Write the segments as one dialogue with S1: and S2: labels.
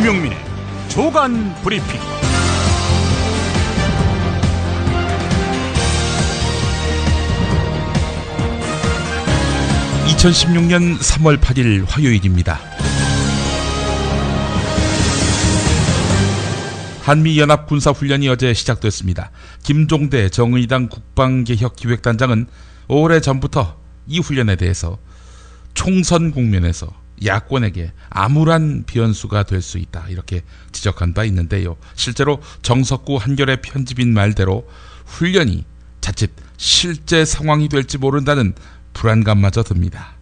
S1: 김용민의 조간 브리핑. 2016년 3월 8일 화요일입니다. 한미연합 군사훈련이 어제 시작됐습니다. 김종대 정의당 국방개혁기획단장은 오래 전부터 이 훈련에 대해서 총선 국면에서 야권에게 암울한 변수가 될 수 있다 이렇게 지적한 바 있는데요. 실제로 정석구 한결의 편집인 말대로 훈련이 자칫 실제 상황이 될지 모른다는 불안감마저 듭니다.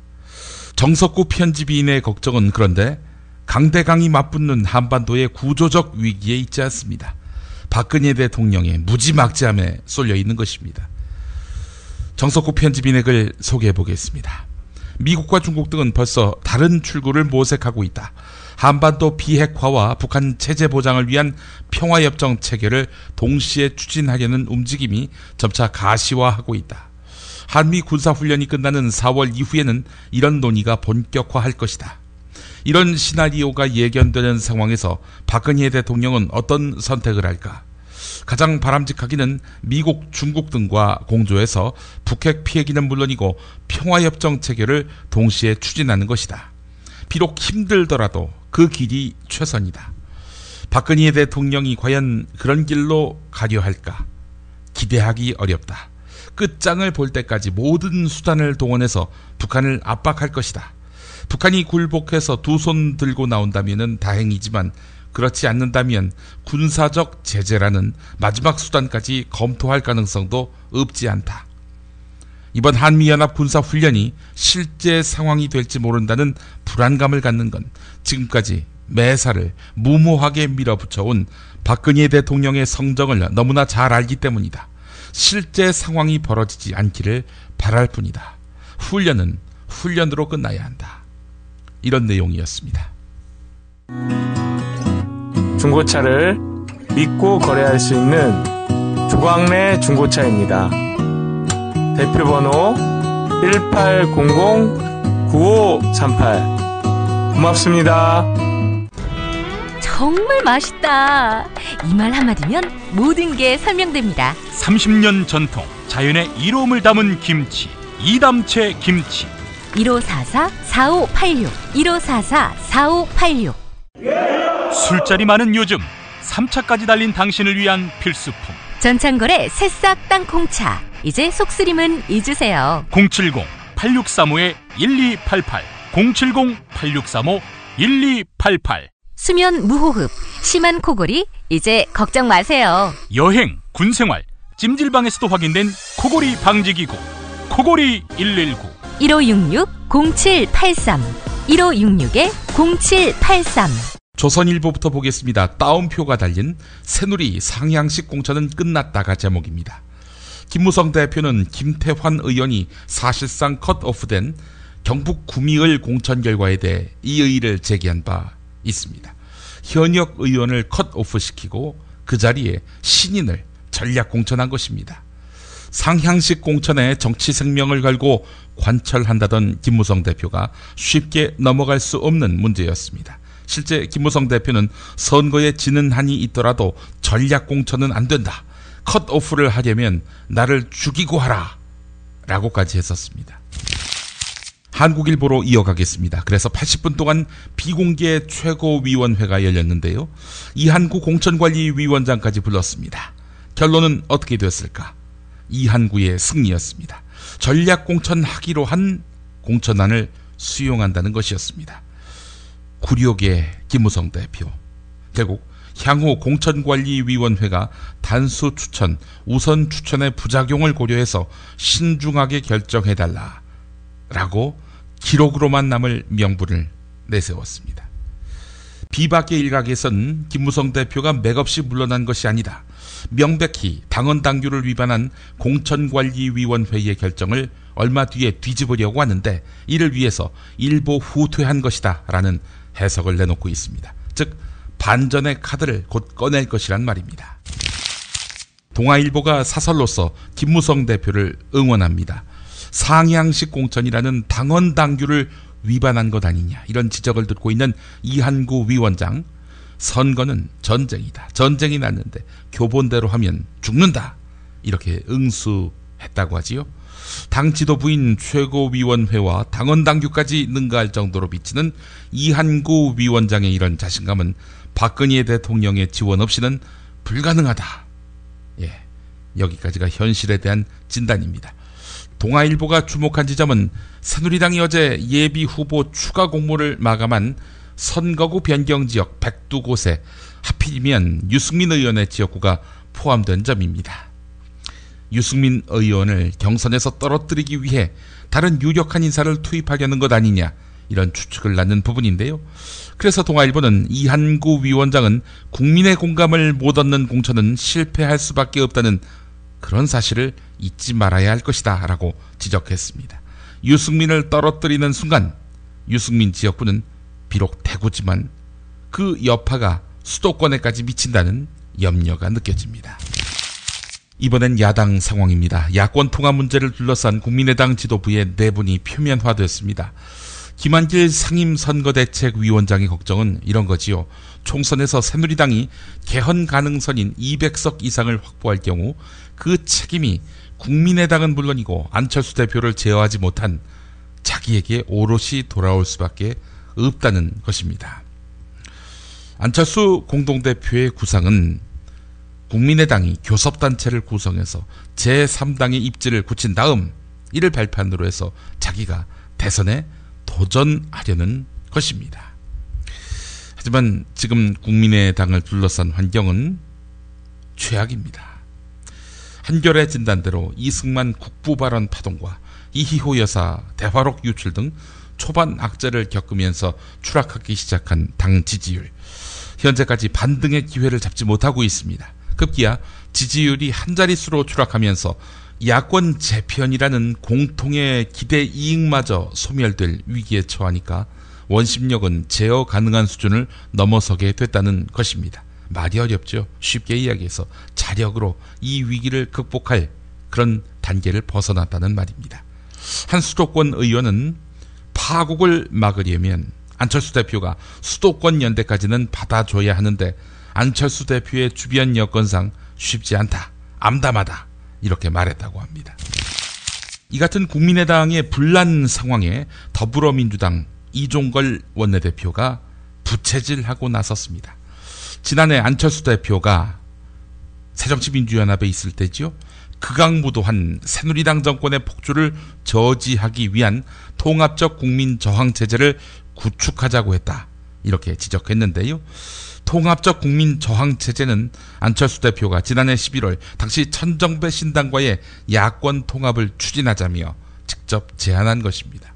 S1: 정석구 편집인의 걱정은 그런데 강대강이 맞붙는 한반도의 구조적 위기에 있지 않습니다. 박근혜 대통령의 무지막지함에 쏠려 있는 것입니다. 정석구 편집인의 글 소개해 보겠습니다. 미국과 중국 등은 벌써 다른 출구를 모색하고 있다. 한반도 비핵화와 북한 체제 보장을 위한 평화협정 체결을 동시에 추진하려는 움직임이 점차 가시화하고 있다. 한미 군사훈련이 끝나는 4월 이후에는 이런 논의가 본격화할 것이다. 이런 시나리오가 예견되는 상황에서 박근혜 대통령은 어떤 선택을 할까? 가장 바람직하기는 미국, 중국 등과 공조해서 북핵 피해기는 물론이고 평화협정 체결을 동시에 추진하는 것이다. 비록 힘들더라도 그 길이 최선이다. 박근혜 대통령이 과연 그런 길로 가려 할까? 기대하기 어렵다. 끝장을 볼 때까지 모든 수단을 동원해서 북한을 압박할 것이다. 북한이 굴복해서 두 손 들고 나온다면 다행이지만 그렇지 않는다면 군사적 제재라는 마지막 수단까지 검토할 가능성도 없지 않다. 이번 한미연합 군사훈련이 실제 상황이 될지 모른다는 불안감을 갖는 건 지금까지 매사를 무모하게 밀어붙여온 박근혜 대통령의 성정을 너무나 잘 알기 때문이다. 실제 상황이 벌어지지 않기를 바랄 뿐이다. 훈련은 훈련으로 끝나야 한다. 이런 내용이었습니다.
S2: 중고차를 믿고 거래할 수 있는 조광래 중고차입니다. 대표번호 1800-9538 고맙습니다.
S3: 정말 맛있다. 이 말 한마디면 모든 게 설명됩니다.
S1: 30년 전통 자연의 이로움을 담은 김치 이담채 김치
S3: 1544-4586 1544-4586
S1: 술자리 많은 요즘 3차까지 달린 당신을 위한 필수품.
S3: 전창걸의 새싹 땅콩차. 이제 속쓰림은 잊으세요.
S1: 070-8635-1288 070-8635-1288
S3: 수면 무호흡 심한 코골이 이제 걱정 마세요.
S1: 여행, 군생활, 찜질방에서도 확인된 코골이 방지기구. 코골이 119
S3: 1566-0783 1566-0783
S1: 조선일보부터 보겠습니다. 따옴표가 달린 새누리 상향식 공천은 끝났다가 제목입니다. 김무성 대표는 김태환 의원이 사실상 컷오프된 경북 구미을 공천 결과에 대해 이의를 제기한 바 있습니다. 현역 의원을 컷오프시키고 그 자리에 신인을 전략 공천한 것입니다. 상향식 공천에 정치 생명을 걸고 관철한다던 김무성 대표가 쉽게 넘어갈 수 없는 문제였습니다. 실제 김무성 대표는 선거에 지는 한이 있더라도 전략 공천은 안 된다. 컷오프를 하려면 나를 죽이고 하라. 라고까지 했었습니다. 한국일보로 이어가겠습니다. 그래서 80분 동안 비공개 최고위원회가 열렸는데요. 이한구 공천관리위원장까지 불렀습니다. 결론은 어떻게 됐을까? 이한구의 승리였습니다. 전략 공천하기로 한 공천안을 수용한다는 것이었습니다. 구력의 김무성 대표. 결국 향후 공천관리위원회가 단수 추천, 우선 추천의 부작용을 고려해서 신중하게 결정해달라. 라고 기록으로만 남을 명분을 내세웠습니다. 비박계 일각에선 김무성 대표가 맥없이 물러난 것이 아니다. 명백히 당헌 당규를 위반한 공천관리위원회의 결정을 얼마 뒤에 뒤집으려고 하는데 이를 위해서 일부 후퇴한 것이다 라는 해석을 내놓고 있습니다. 즉 반전의 카드를 곧 꺼낼 것이란 말입니다. 동아일보가 사설로서 김무성 대표를 응원합니다. 상향식 공천이라는 당헌 당규를 위반한 것 아니냐 이런 지적을 듣고 있는 이한구 위원장 선거는 전쟁이다. 전쟁이 났는데 교본대로 하면 죽는다. 이렇게 응수했다고 하지요. 당 지도부인 최고위원회와 당원 당규까지 능가할 정도로 비치는 이한구 위원장의 이런 자신감은 박근혜 대통령의 지원 없이는 불가능하다. 예. 여기까지가 현실에 대한 진단입니다. 동아일보가 주목한 지점은 새누리당이 어제 예비 후보 추가 공모를 마감한 선거구 변경 지역 102곳에 하필이면 유승민 의원의 지역구가 포함된 점입니다. 유승민 의원을 경선에서 떨어뜨리기 위해 다른 유력한 인사를 투입하려는 것 아니냐 이런 추측을 낳는 부분인데요. 그래서 동아일보는 이한구 위원장은 국민의 공감을 못 얻는 공천은 실패할 수밖에 없다는 그런 사실을 잊지 말아야 할 것이다 라고 지적했습니다. 유승민을 떨어뜨리는 순간 유승민 지역구는 비록 대구지만 그 여파가 수도권에까지 미친다는 염려가 느껴집니다. 이번엔 야당 상황입니다. 야권 통합 문제를 둘러싼 국민의당 지도부의 내분이 표면화됐습니다. 김한길 상임선거대책위원장의 걱정은 이런 거지요. 총선에서 새누리당이 개헌 가능선인 200석 이상을 확보할 경우 그 책임이 국민의당은 물론이고 안철수 대표를 제어하지 못한 자기에게 오롯이 돌아올 수밖에 없다는 것입니다. 안철수 공동대표의 구상은 국민의당이 교섭단체를 구성해서 제3당의 입지를 굳힌 다음 이를 발판으로 해서 자기가 대선에 도전하려는 것입니다. 하지만 지금 국민의당을 둘러싼 환경은 최악입니다. 한결의 진단대로 이승만 국부 발언 파동과 이희호 여사 대화록 유출 등 초반 악재를 겪으면서 추락하기 시작한 당 지지율. 현재까지 반등의 기회를 잡지 못하고 있습니다. 급기야 지지율이 한 자릿수로 추락하면서 야권 재편이라는 공통의 기대 이익마저 소멸될 위기에 처하니까 원심력은 제어 가능한 수준을 넘어서게 됐다는 것입니다. 말이 어렵죠. 쉽게 이야기해서 자력으로 이 위기를 극복할 그런 단계를 벗어났다는 말입니다. 한 수도권 의원은 파국을 막으려면 안철수 대표가 수도권 연대까지는 받아줘야 하는데 안철수 대표의 주변 여건상 쉽지 않다. 암담하다. 이렇게 말했다고 합니다. 이 같은 국민의당의 분란 상황에 더불어민주당 이종걸 원내대표가 부채질하고 나섰습니다. 지난해 안철수 대표가 새정치민주연합에 있을 때지요. 극악무도한 새누리당 정권의 폭주를 저지하기 위한 통합적 국민 저항 체제를 구축하자고 했다. 이렇게 지적했는데요. 통합적 국민 저항 체제는 안철수 대표가 지난해 11월 당시 천정배 신당과의 야권 통합을 추진하자며 직접 제안한 것입니다.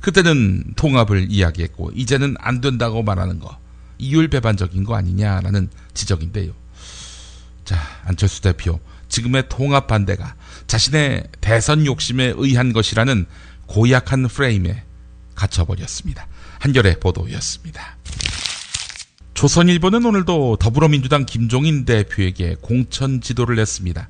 S1: 그때는 통합을 이야기했고 이제는 안 된다고 말하는 거 이율배반적인 거 아니냐라는 지적인데요. 자, 안철수 대표 지금의 통합 반대가 자신의 대선 욕심에 의한 것이라는 고약한 프레임에 갇혀버렸습니다. 한결의 보도였습니다. 조선일보는 오늘도 더불어민주당 김종인 대표에게 공천 지도를 냈습니다.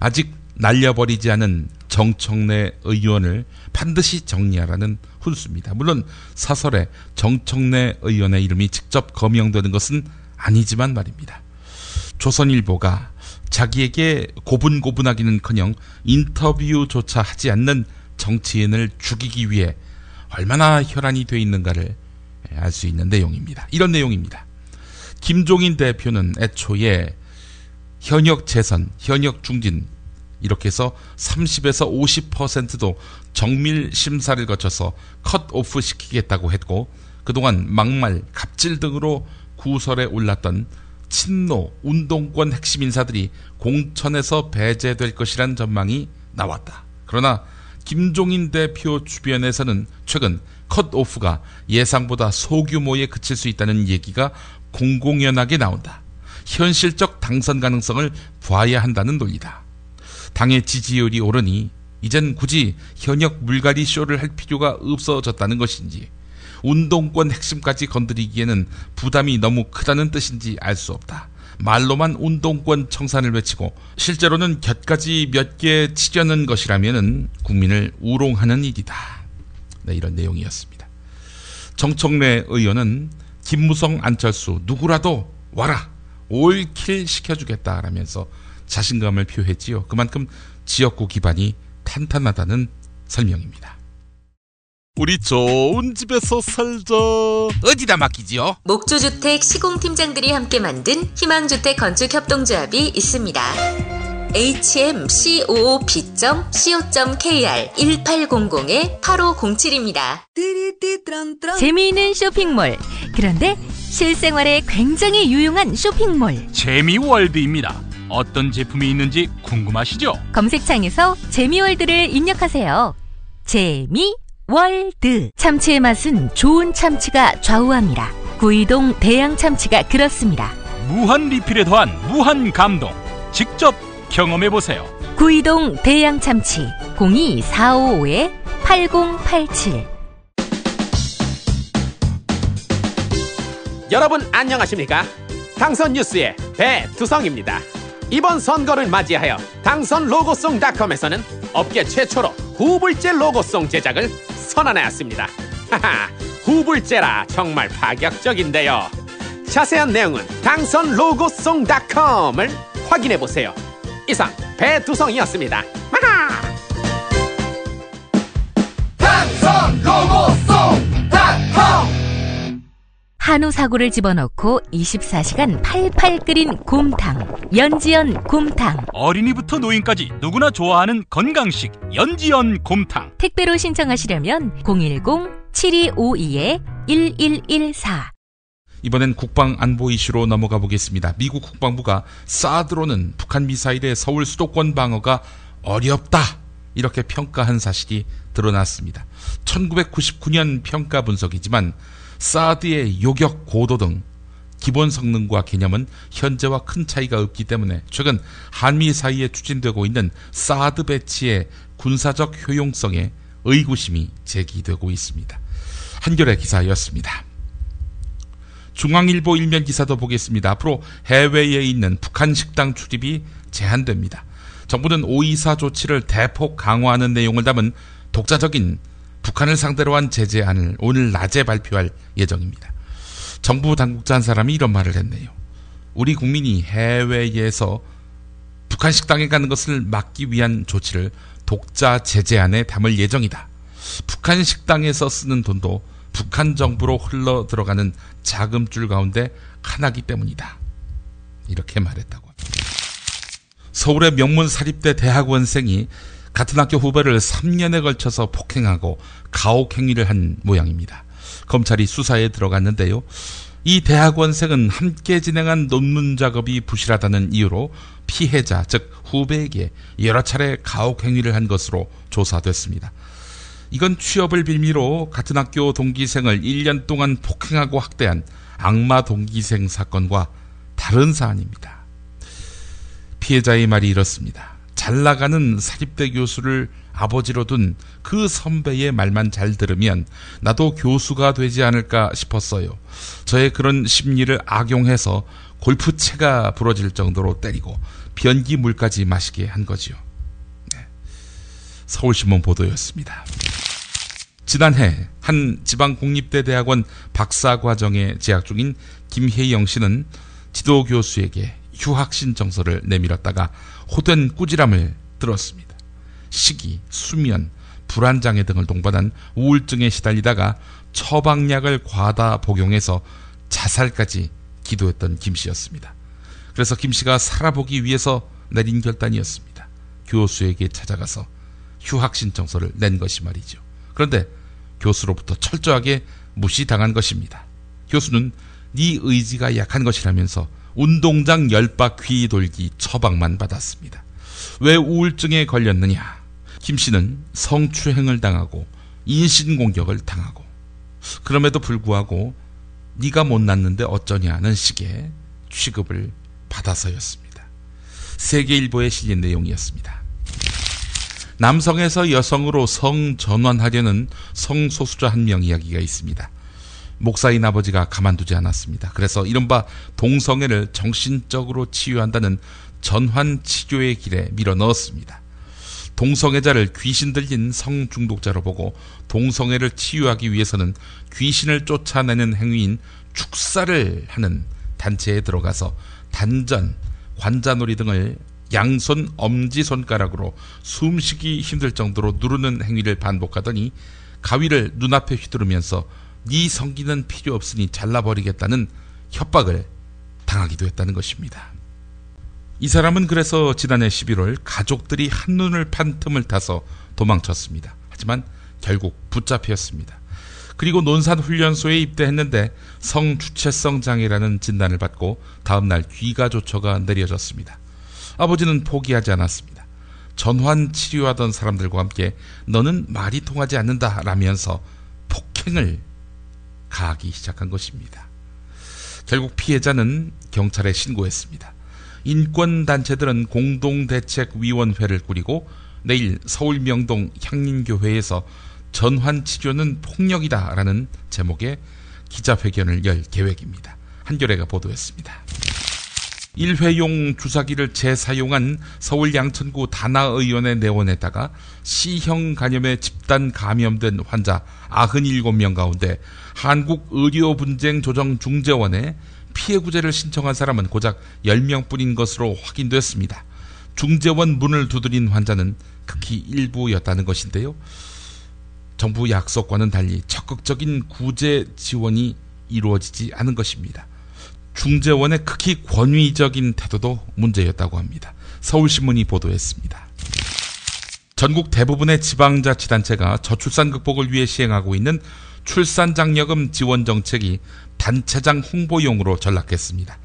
S1: 아직 날려버리지 않은 정청래 의원을 반드시 정리하라는 훈수입니다. 물론 사설에 정청래 의원의 이름이 직접 거명되는 것은 아니지만 말입니다. 조선일보가 자기에게 고분고분하기는커녕 인터뷰조차 하지 않는 정치인을 죽이기 위해 얼마나 혈안이 돼 있는가를 알 수 있는 내용입니다. 이런 내용입니다. 김종인 대표는 애초에 현역 재선, 현역 중진 이렇게 해서 30에서 50%도 정밀 심사를 거쳐서 컷오프 시키겠다고 했고 그동안 막말, 갑질 등으로 구설에 올랐던 친노, 운동권 핵심 인사들이 공천에서 배제될 것이란 전망이 나왔다. 그러나 김종인 대표 주변에서는 최근 컷오프가 예상보다 소규모에 그칠 수 있다는 얘기가 공공연하게 나온다. 현실적 당선 가능성을 봐야 한다는 논리다. 당의 지지율이 오르니 이젠 굳이 현역 물갈이 쇼를 할 필요가 없어졌다는 것인지 운동권 핵심까지 건드리기에는 부담이 너무 크다는 뜻인지 알 수 없다. 말로만 운동권 청산을 외치고 실제로는 곁가지 몇 개 치려는 것이라면 국민을 우롱하는 일이다. 네, 이런 내용이었습니다. 정청래 의원은 김무성, 안철수 누구라도 와라 올킬 시켜주겠다라면서 자신감을 표했지요. 그만큼 지역구 기반이 탄탄하다는 설명입니다.
S4: 우리 좋은 집에서 살자.
S1: 어디다 맡기지요?
S5: 목조주택 시공팀장들이 함께 만든 희망주택 건축협동조합이 있습니다. hmcoop.co.kr 1800-8507입니다.
S3: 재미있는 쇼핑몰. 그런데 실생활에 굉장히 유용한 쇼핑몰.
S6: 재미월드입니다. 어떤 제품이 있는지 궁금하시죠?
S3: 검색창에서 재미월드를 입력하세요. 재미 월드. 참치의 맛은 좋은 참치가 좌우합니다. 구이동 대양 참치가 그렇습니다.
S6: 무한 리필에 더한 무한 감동. 직접 경험해 보세요.
S3: 구이동 대양 참치 02455-8087
S7: 여러분 안녕하십니까? 당선 뉴스의 배두성입니다. 이번 선거를 맞이하여 당선 로고송닷컴에서는 업계 최초로 후불제 로고송 제작을 선언하였습니다. 하하, 후불제라 정말 파격적인데요. 자세한 내용은 당선 로고송닷컴을 확인해 보세요. 이상 배두성이었습니다. 마하!
S3: 한우 사고를 집어넣고 24시간 팔팔 끓인 곰탕 연지연 곰탕
S6: 어린이부터 노인까지 누구나 좋아하는 건강식 연지연 곰탕.
S3: 택배로 신청하시려면 010-7252-1114
S1: 이번엔 국방 안보 이슈로 넘어가 보겠습니다. 미국 국방부가 사드로는 북한 미사일의 서울 수도권 방어가 어렵다 이렇게 평가한 사실이 드러났습니다. 1999년 평가 분석이지만 사드의 요격 고도 등 기본 성능과 개념은 현재와 큰 차이가 없기 때문에 최근 한미 사이에 추진되고 있는 사드 배치의 군사적 효용성에 의구심이 제기되고 있습니다. 한겨레 기사였습니다. 중앙일보 일면 기사도 보겠습니다. 앞으로 해외에 있는 북한 식당 출입이 제한됩니다. 정부는 524 조치를 대폭 강화하는 내용을 담은 독자적인 북한을 상대로 한 제재안을 오늘 낮에 발표할 예정입니다. 정부 당국자 한 사람이 이런 말을 했네요. 우리 국민이 해외에서 북한 식당에 가는 것을 막기 위한 조치를 독자 제재안에 담을 예정이다. 북한 식당에서 쓰는 돈도 북한 정부로 흘러 들어가는 자금줄 가운데 하나기 때문이다. 이렇게 말했다고 합니다. 서울의 명문 사립대 대학원생이 같은 학교 후배를 3년에 걸쳐서 폭행하고 가혹 행위를 한 모양입니다. 검찰이 수사에 들어갔는데요. 이 대학원생은 함께 진행한 논문 작업이 부실하다는 이유로 피해자, 즉 후배에게 여러 차례 가혹 행위를 한 것으로 조사됐습니다. 이건 취업을 빌미로 같은 학교 동기생을 1년 동안 폭행하고 학대한 악마 동기생 사건과 다른 사안입니다. 피해자의 말이 이렇습니다. 잘 나가는 사립대 교수를 아버지로 둔 그 선배의 말만 잘 들으면 나도 교수가 되지 않을까 싶었어요. 저의 그런 심리를 악용해서 골프채가 부러질 정도로 때리고 변기 물까지 마시게 한 거지요. 네. 서울신문 보도였습니다. 지난해 한 지방공립대 대학원 박사과정에 재학 중인 김혜영 씨는 지도 교수에게 휴학 신청서를 내밀었다가 호된 꾸지람을 들었습니다. 식이, 수면, 불안장애 등을 동반한 우울증에 시달리다가 처방약을 과다 복용해서 자살까지 기도했던 김 씨였습니다. 그래서 김 씨가 살아보기 위해서 내린 결단이었습니다. 교수에게 찾아가서 휴학 신청서를 낸 것이 말이죠. 그런데 교수로부터 철저하게 무시당한 것입니다. 교수는 네 의지가 약한 것이라면서 운동장 열 바퀴 돌기 처방만 받았습니다. 왜 우울증에 걸렸느냐? 김 씨는 성추행을 당하고 인신공격을 당하고 그럼에도 불구하고 네가 못 났는데 어쩌냐는 식의 취급을 받아서였습니다. 세계일보에 실린 내용이었습니다. 남성에서 여성으로 성 전환하려는 성소수자 한 명 이야기가 있습니다. 목사인 아버지가 가만두지 않았습니다. 그래서 이른바 동성애를 정신적으로 치유한다는 전환 치료의 길에 밀어 넣었습니다. 동성애자를 귀신 들린 성중독자로 보고 동성애를 치유하기 위해서는 귀신을 쫓아내는 행위인 축사를 하는 단체에 들어가서 단전, 관자놀이 등을 양손 엄지손가락으로 숨쉬기 힘들 정도로 누르는 행위를 반복하더니 가위를 눈앞에 휘두르면서 네 성기는 필요 없으니 잘라버리겠다는 협박을 당하기도 했다는 것입니다. 이 사람은 그래서 지난해 11월 가족들이 한눈을 판 틈을 타서 도망쳤습니다. 하지만 결국 붙잡혔습니다. 그리고 논산훈련소에 입대했는데 성주체성 장애라는 진단을 받고 다음날 귀가 조처가 내려졌습니다. 아버지는 포기하지 않았습니다. 전환 치료하던 사람들과 함께 너는 말이 통하지 않는다 라면서 폭행을 가하기 시작한 것입니다. 결국 피해자는 경찰에 신고했습니다. 인권단체들은 공동대책위원회를 꾸리고 내일 서울 명동 향림교회에서 전환 치료는 폭력이다라는 제목의 기자회견을 열 계획입니다. 한겨레가 보도했습니다. 일회용 주사기를 재사용한 서울 양천구 다나의원의 내원에다가 C형 간염에 집단 감염된 환자 97명 가운데 한국의료분쟁조정중재원에 피해 구제를 신청한 사람은 고작 10명뿐인 것으로 확인됐습니다. 중재원 문을 두드린 환자는 극히 일부였다는 것인데요. 정부 약속과는 달리 적극적인 구제 지원이 이루어지지 않은 것입니다. 중재원의 극히 권위적인 태도도 문제였다고 합니다. 서울신문이 보도했습니다. 전국 대부분의 지방자치단체가 저출산 극복을 위해 시행하고 있는 출산장려금 지원 정책이 단체장 홍보용으로 전락했습니다.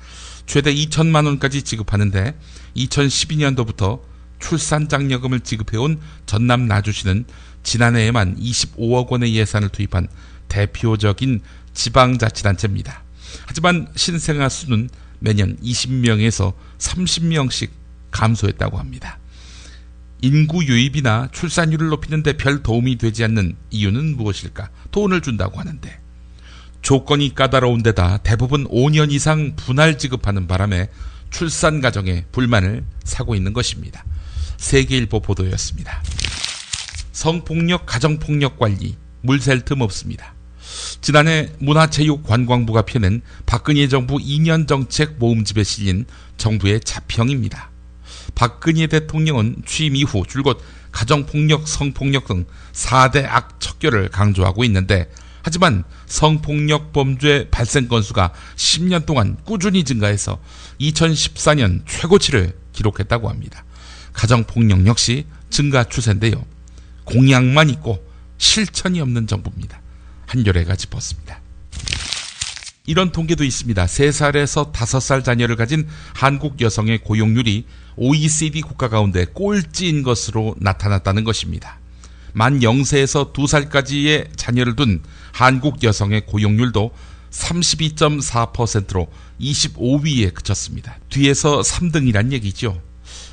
S1: 최대 2천만 원까지 지급하는데 2012년도부터 출산장려금을 지급해온 전남 나주시는 지난해에만 25억 원의 예산을 투입한 대표적인 지방자치단체입니다. 하지만 신생아 수는 매년 20명에서 30명씩 감소했다고 합니다. 인구 유입이나 출산율을 높이는 데 별 도움이 되지 않는 이유는 무엇일까? 돈을 준다고 하는데 조건이 까다로운 데다 대부분 5년 이상 분할 지급하는 바람에 출산 가정에 불만을 사고 있는 것입니다. 세계일보 보도였습니다. 성폭력 가정폭력 관리 물샐 틈 없습니다. 지난해 문화체육관광부가 펴낸 박근혜 정부 2년 정책 모음집에 실린 정부의 자평입니다. 박근혜 대통령은 취임 이후 줄곧 가정폭력, 성폭력 등 4대 악 척결을 강조하고 있는데 하지만 성폭력 범죄 발생 건수가 10년 동안 꾸준히 증가해서 2014년 최고치를 기록했다고 합니다. 가정폭력 역시 증가 추세인데요. 공약만 있고 실천이 없는 정부입니다. 한겨레가 짚었습니다. 이런 통계도 있습니다. 3살에서 5살 자녀를 가진 한국 여성의 고용률이 OECD 국가 가운데 꼴찌인 것으로 나타났다는 것입니다. 만 0세에서 2살까지의 자녀를 둔 한국 여성의 고용률도 32.4%로 25위에 그쳤습니다. 뒤에서 3등이란 얘기죠.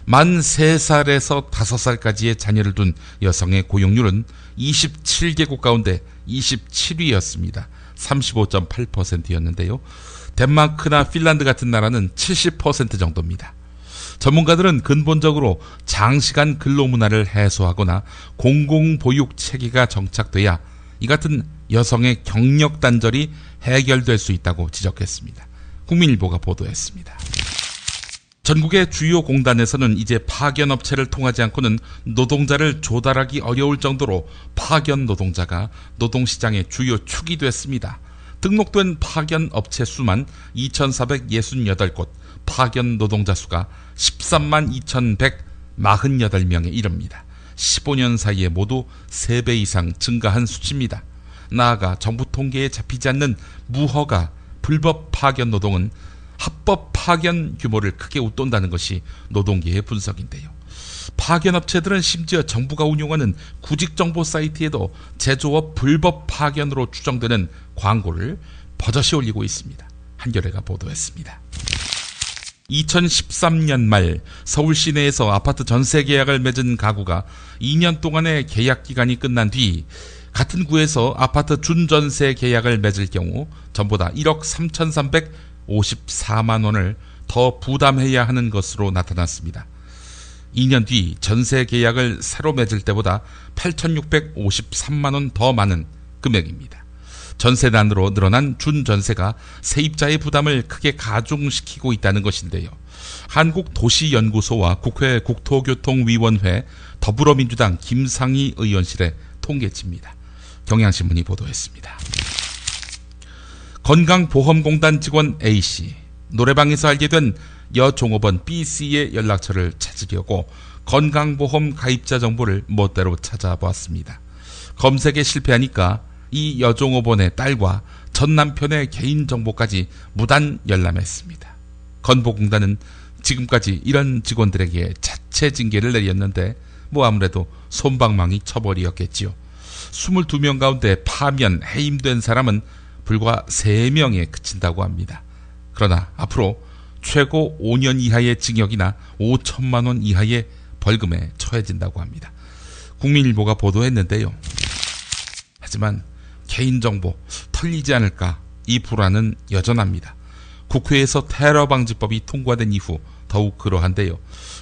S1: 만 3살에서 5살까지의 자녀를 둔 여성의 고용률은 27개국 가운데 27위였습니다. 35.8%였는데요. 덴마크나 핀란드 같은 나라는 70% 정도입니다. 전문가들은 근본적으로 장시간 근로 문화를 해소하거나 공공 보육 체계가 정착돼야 이 같은 여성의 경력 단절이 해결될 수 있다고 지적했습니다. 국민일보가 보도했습니다. 전국의 주요 공단에서는 이제 파견 업체를 통하지 않고는 노동자를 조달하기 어려울 정도로 파견 노동자가 노동시장의 주요 축이 됐습니다. 등록된 파견 업체 수만 2,468곳, 파견 노동자 수가 13만 2,148명에 이릅니다. 15년 사이에 모두 3배 이상 증가한 수치입니다. 나아가 정부 통계에 잡히지 않는 무허가 불법 파견 노동은 합법 파견 규모를 크게 웃돈다는 것이 노동계의 분석인데요. 파견업체들은 심지어 정부가 운용하는 구직정보 사이트에도 제조업 불법 파견으로 추정되는 광고를 버젓이 올리고 있습니다. 한겨레가 보도했습니다. 2013년 말 서울 시내에서 아파트 전세 계약을 맺은 가구가 2년 동안의 계약 기간이 끝난 뒤 같은 구에서 아파트 준전세 계약을 맺을 경우 전보다 1억 3,354만 원을 더 부담해야 하는 것으로 나타났습니다. 2년 뒤 전세 계약을 새로 맺을 때보다 8,653만 원 더 많은 금액입니다. 전세난으로 늘어난 준전세가 세입자의 부담을 크게 가중시키고 있다는 것인데요. 한국도시연구소와 국회 국토교통위원회 더불어민주당 김상희 의원실의 통계치입니다. 경향신문이 보도했습니다. 건강보험공단 직원 A씨, 노래방에서 알게 된 여종업원 B씨의 연락처를 찾으려고 건강보험 가입자 정보를 멋대로 찾아보았습니다. 검색에 실패하니까 이 여종업원의 딸과 전 남편의 개인 정보까지 무단 열람했습니다. 건보공단은 지금까지 이런 직원들에게 자체 징계를 내렸는데 뭐 아무래도 손방망이 처벌이었겠지요. 22명 가운데 파면, 해임된 사람은 불과 3명에 그친다고 합니다. 그러나 앞으로 최고 5년 이하의 징역이나 5천만 원 이하의 벌금에 처해진다고 합니다. 국민일보가 보도했는데요. 하지만 개인정보 털리지 않을까 이 불안은 여전합니다. 국회에서 테러 방지법이 통과된 이후 더욱 그러한데요.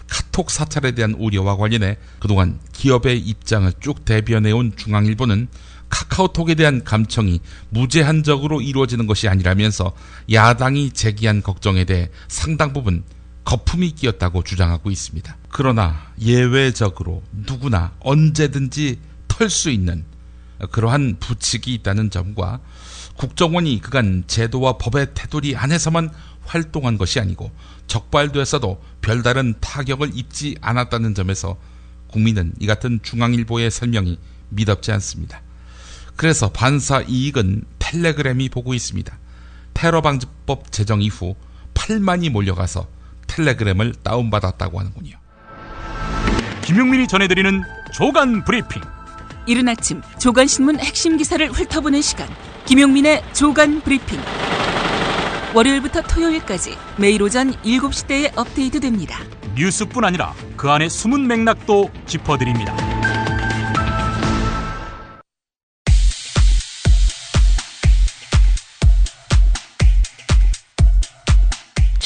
S1: 카톡 사찰에 대한 우려와 관련해 그동안 기업의 입장을 쭉 대변해온 중앙일보는 카카오톡에 대한 감청이 무제한적으로 이루어지는 것이 아니라면서 야당이 제기한 걱정에 대해 상당 부분 거품이 끼었다고 주장하고 있습니다. 그러나 예외적으로 누구나 언제든지 털 수 있는 그러한 부칙이 있다는 점과 국정원이 그간 제도와 법의 테두리 안에서만 활동한 것이 아니고 적발됐어도 별다른 타격을 입지 않았다는 점에서 국민은 이 같은 중앙일보의 설명이 미덥지 않습니다. 그래서 반사 이익은 텔레그램이 보고 있습니다. 테러 방지법 제정 이후 8만이 몰려가서 텔레그램을 다운받았다고 하는군요.
S6: 김용민이 전해드리는 조간 브리핑.
S8: 이른 아침 조간 신문 핵심 기사를 훑어보는 시간 김용민의 조간 브리핑 월요일부터 토요일까지 매일 오전 7시대에 업데이트됩니다.
S6: 뉴스뿐 아니라 그 안에 숨은 맥락도 짚어드립니다.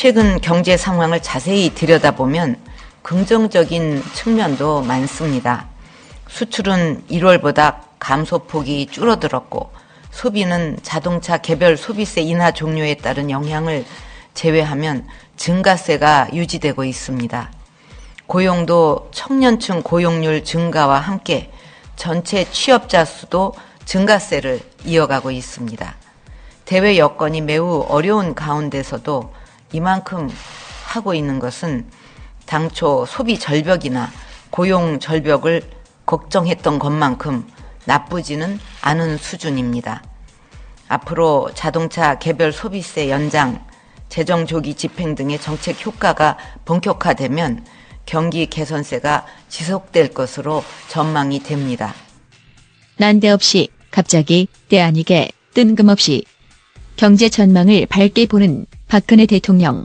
S9: 최근 경제 상황을 자세히 들여다보면 긍정적인 측면도 많습니다. 수출은 1월보다 감소폭이 줄어들었고 소비는 자동차 개별 소비세 인하 종료에 따른 영향을 제외하면 증가세가 유지되고 있습니다. 고용도 청년층 고용률 증가와 함께 전체 취업자 수도 증가세를 이어가고 있습니다. 대외 여건이 매우 어려운 가운데서도 이만큼 하고 있는 것은 당초 소비 절벽이나 고용 절벽을 걱정했던 것만큼 나쁘지는 않은 수준입니다. 앞으로 자동차 개별 소비세 연장, 재정 조기 집행 등의 정책 효과가 본격화되면 경기 개선세가 지속될 것으로 전망이 됩니다.
S10: 난데없이 갑자기 때 아니게 뜬금없이 경제 전망을 밝게 보는 박근혜 대통령.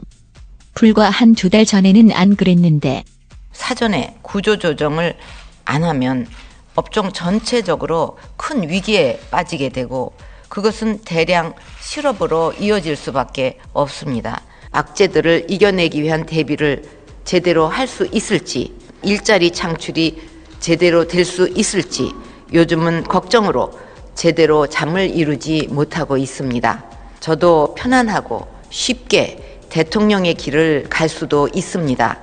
S10: 불과 한 두 달 전에는 안 그랬는데
S9: 사전에 구조조정을 안 하면 업종 전체적으로 큰 위기에 빠지게 되고 그것은 대량 실업으로 이어질 수밖에 없습니다. 악재들을 이겨내기 위한 대비를 제대로 할 수 있을지, 일자리 창출이 제대로 될 수 있을지 요즘은 걱정으로 제대로 잠을 이루지 못하고 있습니다. 저도 편안하고 쉽게 대통령의 길을 갈 수도 있습니다.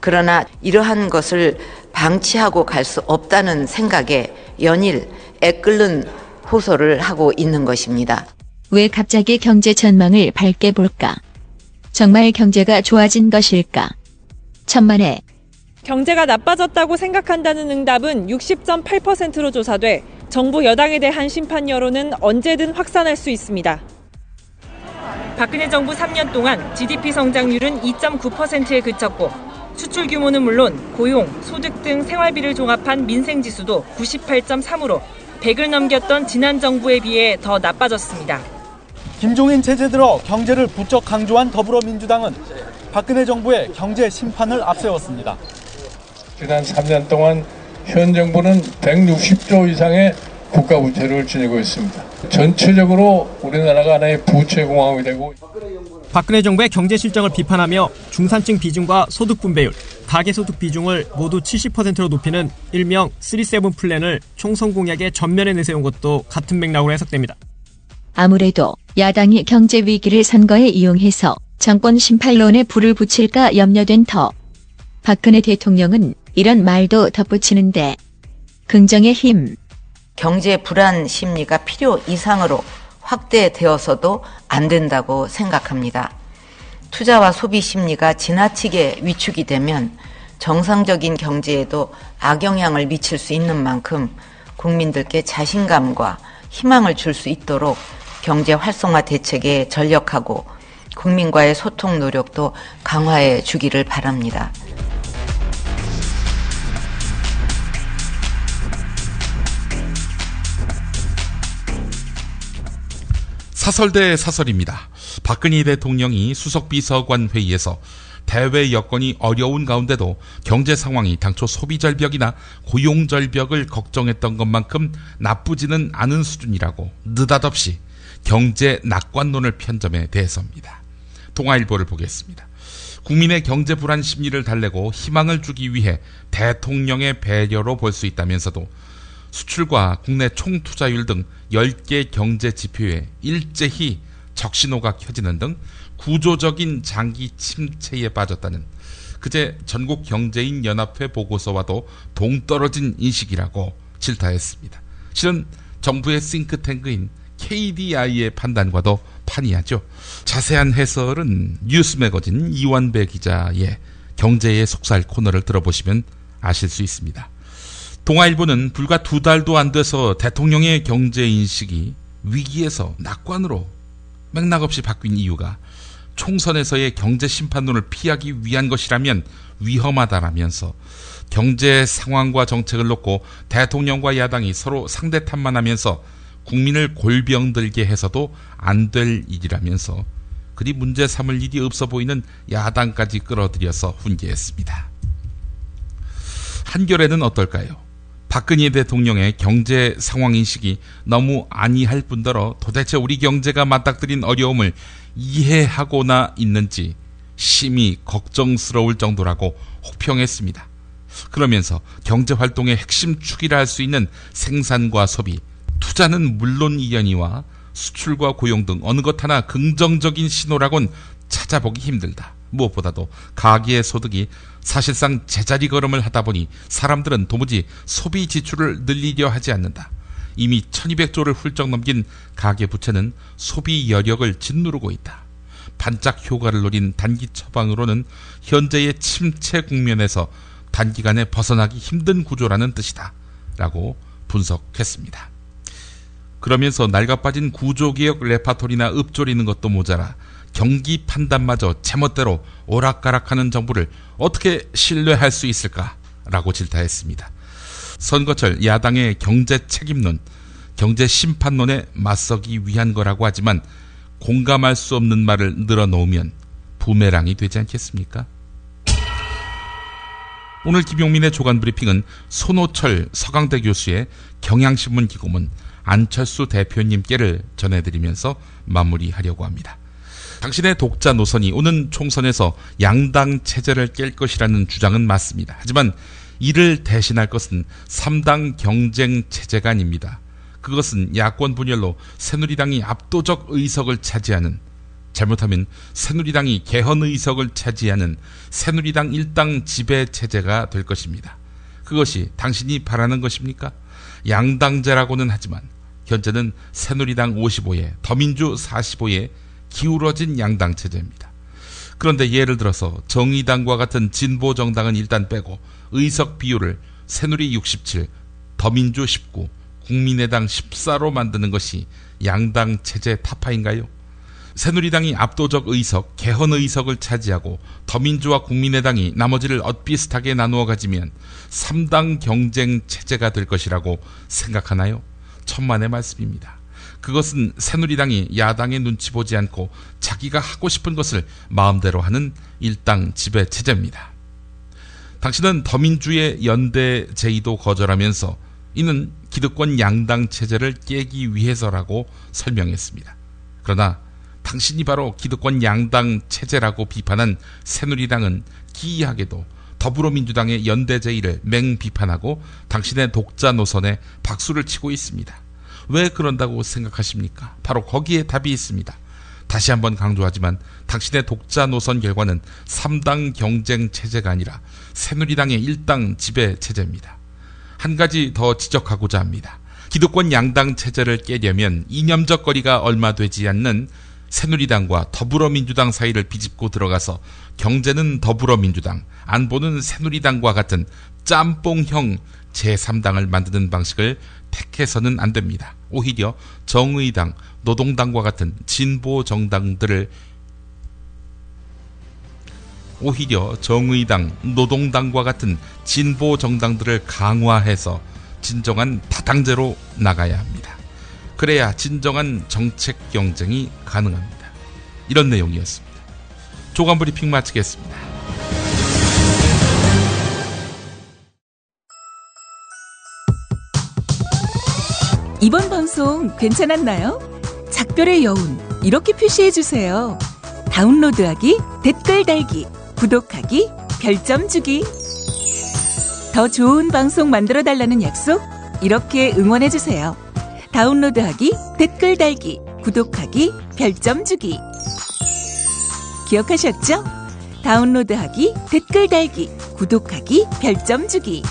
S9: 그러나 이러한 것을 방치하고 갈 수 없다는 생각에 연일 애끓는 호소를 하고 있는 것입니다.
S10: 왜 갑자기 경제 전망을 밝게 볼까? 정말 경제가 좋아진 것일까? 천만에
S11: 경제가 나빠졌다고 생각한다는 응답은 60.8%로 조사돼 정부 여당에 대한 심판 여론은 언제든 확산할 수 있습니다. 박근혜 정부 3년 동안 GDP 성장률은 2.9%에 그쳤고 수출 규모는 물론 고용, 소득 등 생활비를 종합한 민생 지수도 98.3으로 100을 넘겼던 지난 정부에 비해 더 나빠졌습니다.
S12: 김종인 체제 들어 경제를 부쩍 강조한 더불어민주당은 박근혜 정부의 경제 심판을 앞세웠습니다.
S13: 지난 3년 동안 현 정부는 160조 이상의 국가 부채를 지니고 있습니다. 전체적으로 우리나라가 하나의 부채 공화국이 되고
S14: 박근혜 정부의 경제 실정을 비판하며 중산층 비중과 소득 분배율, 가계소득 비중을 모두 70%로 높이는 일명 3-7 플랜을 총선 공약의 전면에 내세운 것도 같은 맥락으로 해석됩니다.
S10: 아무래도 야당이 경제 위기를 선거에 이용해서 정권 심판론에 불을 붙일까 염려된 터. 박근혜 대통령은 이런 말도 덧붙이는데 긍정의 힘.
S9: 경제 불안 심리가 필요 이상으로 확대되어서도 안 된다고 생각합니다. 투자와 소비 심리가 지나치게 위축이 되면 정상적인 경제에도 악영향을 미칠 수 있는 만큼 국민들께 자신감과 희망을 줄 수 있도록 경제 활성화 대책에 전력하고 국민과의 소통 노력도 강화해 주기를 바랍니다.
S1: 사설대 사설입니다. 박근혜 대통령이 수석비서관 회의에서 대외 여건이 어려운 가운데도 경제 상황이 당초 소비 절벽이나 고용 절벽을 걱정했던 것만큼 나쁘지는 않은 수준이라고 느닷없이 경제 낙관론을 편점에 대해서입니다. 동아일보를 보겠습니다. 국민의 경제 불안 심리를 달래고 희망을 주기 위해 대통령의 배려로 볼 수 있다면서도 수출과 국내 총 투자율 등 10개 경제 지표에 일제히 적신호가 켜지는 등 구조적인 장기 침체에 빠졌다는 그제 전국 경제인 연합회 보고서와도 동떨어진 인식이라고 질타했습니다. 실은 정부의 싱크탱크인 KDI의 판단과도 판이하죠. 자세한 해설은 뉴스 매거진 이완배 기자의 경제의 속살 코너를 들어보시면 아실 수 있습니다. 동아일보는 불과 두 달도 안 돼서 대통령의 경제 인식이 위기에서 낙관으로 맥락 없이 바뀐 이유가 총선에서의 경제 심판론을 피하기 위한 것이라면 위험하다라면서 경제 상황과 정책을 놓고 대통령과 야당이 서로 상대 탓만 하면서 국민을 골병들게 해서도 안 될 일이라면서 그리 문제 삼을 일이 없어 보이는 야당까지 끌어들여서 훈계했습니다. 한결에는 어떨까요? 박근혜 대통령의 경제 상황 인식이 너무 아니할 뿐더러 도대체 우리 경제가 맞닥뜨린 어려움을 이해하고나 있는지 심히 걱정스러울 정도라고 혹평했습니다. 그러면서 경제 활동의 핵심 축이라 할 수 있는 생산과 소비, 투자는 물론 이연이와 수출과 고용 등 어느 것 하나 긍정적인 신호라곤 찾아보기 힘들다. 무엇보다도 가계의 소득이 사실상 제자리 걸음을 하다 보니 사람들은 도무지 소비 지출을 늘리려 하지 않는다. 이미 1200조를 훌쩍 넘긴 가계 부채는 소비 여력을 짓누르고 있다. 반짝 효과를 노린 단기 처방으로는 현재의 침체 국면에서 단기간에 벗어나기 힘든 구조라는 뜻이다. 라고 분석했습니다. 그러면서 낡아 빠진 구조개혁 레파토리나 읊조리는 것도 모자라 경기 판단마저 제멋대로 오락가락하는 정부를 어떻게 신뢰할 수 있을까라고 질타했습니다. 선거철 야당의 경제 책임론, 경제 심판론에 맞서기 위한 거라고 하지만 공감할 수 없는 말을 늘어놓으면 부메랑이 되지 않겠습니까? 오늘 김용민의 조간 브리핑은 손호철 서강대 교수의 경향신문 기고문 안철수 대표님께를 전해드리면서 마무리하려고 합니다. 당신의 독자 노선이 오는 총선에서 양당 체제를 깰 것이라는 주장은 맞습니다. 하지만 이를 대신할 것은 3당 경쟁 체제가 아닙니다. 그것은 야권 분열로 새누리당이 압도적 의석을 차지하는 잘못하면 새누리당이 개헌 의석을 차지하는 새누리당 일당 지배 체제가 될 것입니다. 그것이 당신이 바라는 것입니까? 양당제라고는 하지만 현재는 새누리당 55에 더민주 45에 기울어진 양당 체제입니다. 그런데 예를 들어서 정의당과 같은 진보 정당은 일단 빼고 의석 비율을 새누리 67, 더민주 19, 국민의당 14로 만드는 것이 양당 체제 타파인가요? 새누리당이 압도적 의석, 개헌 의석을 차지하고 더민주와 국민의당이 나머지를 엇비슷하게 나누어 가지면 3당 경쟁 체제가 될 것이라고 생각하나요? 천만의 말씀입니다. 그것은 새누리당이 야당의 눈치 보지 않고 자기가 하고 싶은 것을 마음대로 하는 일당 지배 체제입니다. 당신은 더민주의 연대 제의도 거절하면서 이는 기득권 양당 체제를 깨기 위해서라고 설명했습니다. 그러나 당신이 바로 기득권 양당 체제라고 비판한 새누리당은 기이하게도 더불어민주당의 연대 제의를 맹 비판하고 당신의 독자 노선에 박수를 치고 있습니다. 왜 그런다고 생각하십니까? 바로 거기에 답이 있습니다. 다시 한번 강조하지만 당신의 독자 노선 결과는 3당 경쟁 체제가 아니라 새누리당의 1당 지배 체제입니다. 한 가지 더 지적하고자 합니다. 기득권 양당 체제를 깨려면 이념적 거리가 얼마 되지 않는 새누리당과 더불어민주당 사이를 비집고 들어가서 경제는 더불어민주당, 안보는 새누리당과 같은 짬뽕형 제3당을 만드는 방식을 택해서는 안 됩니다. 오히려 정의당, 노동당과 같은 진보 정당들을 오히려 정의당, 노동당과 같은 진보 정당들을 강화해서 진정한 다당제로 나가야 합니다. 그래야 진정한 정책 경쟁이 가능합니다. 이런 내용이었습니다. 조간 브리핑 마치겠습니다.
S8: 이번 방송 괜찮았나요? 작별의 여운 이렇게 표시해 주세요. 다운로드하기, 댓글 달기, 구독하기, 별점 주기. 더 좋은 방송 만들어 달라는 약속 이렇게 응원해 주세요. 다운로드하기, 댓글 달기, 구독하기, 별점 주기. 기억하셨죠? 다운로드하기, 댓글 달기, 구독하기, 별점 주기.